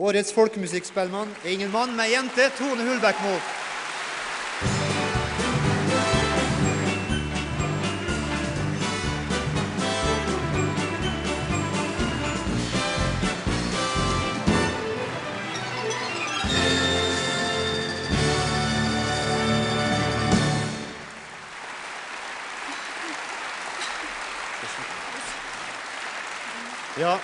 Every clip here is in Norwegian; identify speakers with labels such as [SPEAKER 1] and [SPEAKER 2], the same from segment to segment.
[SPEAKER 1] Årets folkemusikkspellemann er ingen mann, men jente, Tone Hulbekmo. Ja,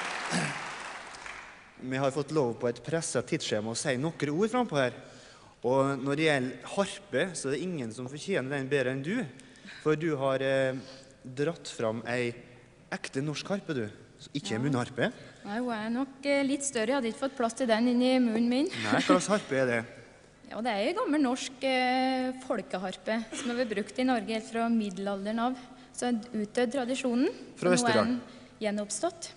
[SPEAKER 1] vi har fått lov på et pressa tidsskjema å si noen ord frampå her. Og når det gjelder harpe, så er det ingen som fortjener den bedre enn du. For du har eh, dratt fram ei ekte norsk harpe, du. Så ikke ja. munnharpe.
[SPEAKER 2] Nei, Hun er nok eh, litt større. Jeg hadde ikke fått plass til den inni munnen min.
[SPEAKER 1] Nei, hva slags harpe er det?
[SPEAKER 2] Ja, Det er ei gammel norsk eh, folkeharpe som har vært brukt i Norge helt fra middelalderen av. Så en utdødd tradisjonen.
[SPEAKER 1] Fra
[SPEAKER 2] Så nå er den gjenoppstått.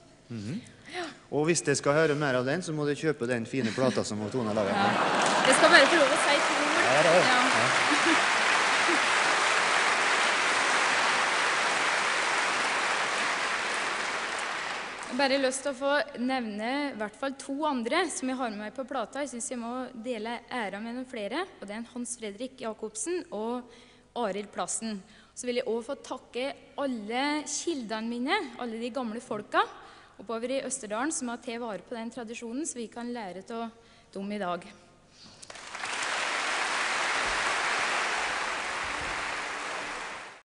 [SPEAKER 1] Og hvis dere skal høre mer av den, så må dere kjøpe den fine plata som Tone har laga.
[SPEAKER 2] Jeg skal bare få lov å si to ord.
[SPEAKER 1] Ja, det er.
[SPEAKER 2] Ja. Jeg har bare lyst til å få nevne i hvert fall to andre som jeg har med meg på plata. Jeg syns jeg må dele æra med noen flere. og Det er en Hans Fredrik Jacobsen og Arild Plassen. Så vil jeg òg få takke alle kildene mine, alle de gamle folka oppover i Østerdalen som har tatt vare på den tradisjonen, så vi kan lære av dem i dag.